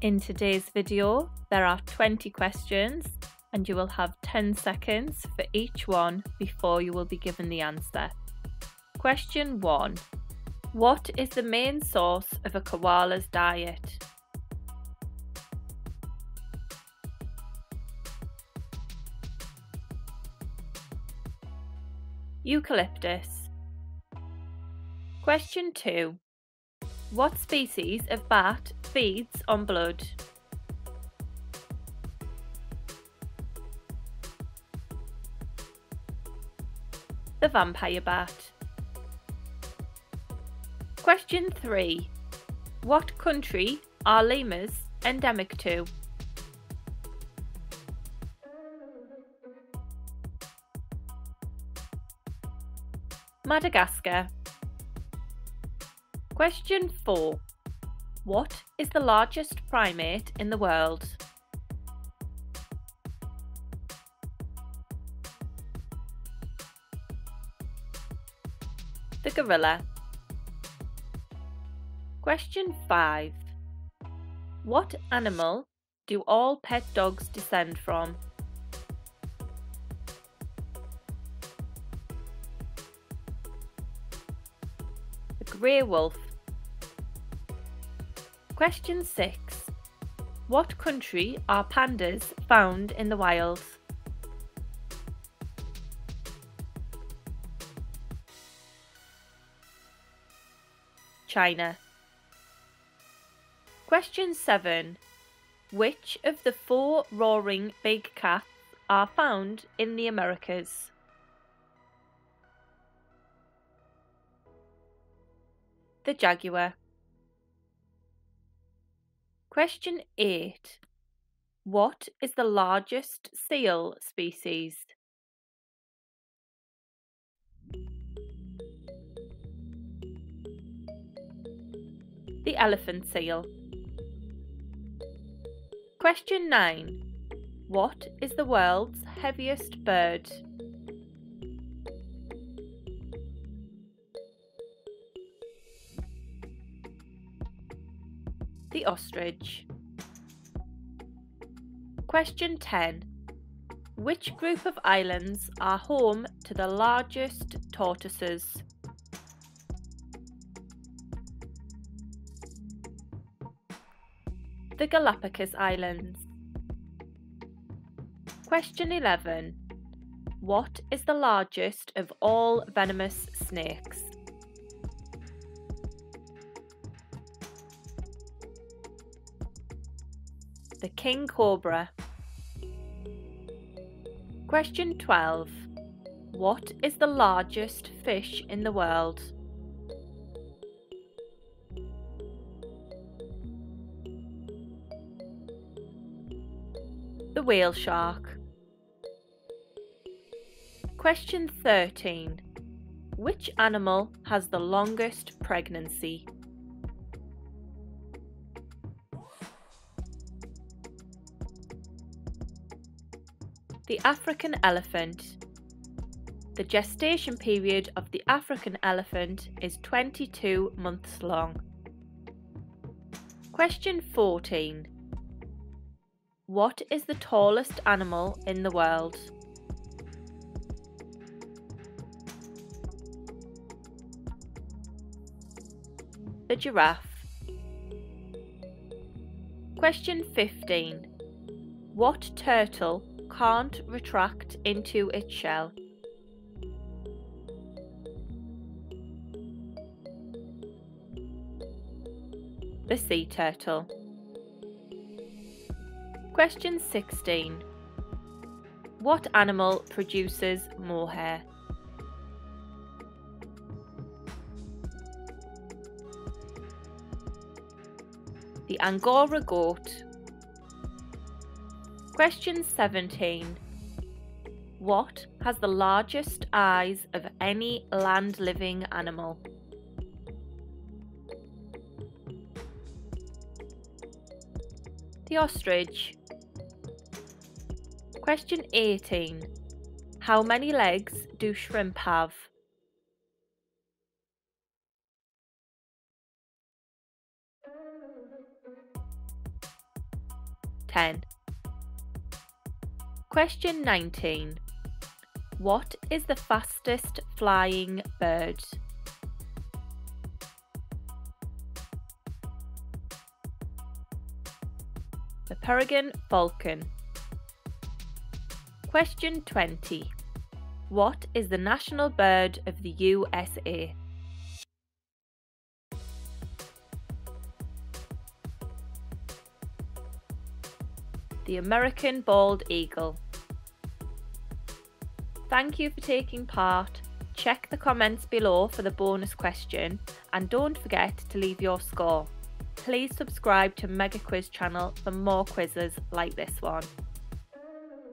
In today's video, there are 20 questions and you will have 10 seconds for each one before you will be given the answer. Question 1. What is the main source of a koala's diet? Eucalyptus. Question 2. What species of bat feeds on blood? The vampire bat. Question 3. What country are lemurs endemic to? Madagascar. Question 4. What is the largest primate in the world? The gorilla. Question 5. What animal do all pet dogs descend from? The grey wolf. Question 6. What country are pandas found in the wild? China. Question 7. Which of the four roaring big cats are found in the Americas? The jaguar. Question 8. What is the largest seal species? The elephant seal. Question 9. What is the world's heaviest bird? The ostrich. Question 10. Which group of islands are home to the largest tortoises? The Galapagos Islands. Question 11. What is the largest of all venomous snakes? The king cobra. Question 12. What is the largest fish in the world? The whale shark. Question 13. Which animal has the longest pregnancy? The African elephant. The gestation period of the African elephant is 22 months long. Question 14. What is the tallest animal in the world? The giraffe. Question 15. What turtle can't retract into its shell. The sea turtle. Question 16. What animal produces mohair? The Angora goat Question 17. What has the largest eyes of any land living animal? The ostrich. Question 18. How many legs do shrimp have? 10. Question 19. What is the fastest flying bird? The peregrine falcon. Question 20. What is the national bird of the USA? The American bald eagle. Thank you for taking part. Check the comments below for the bonus question and don't forget to leave your score. Please subscribe to Mega Quiz channel for more quizzes like this one.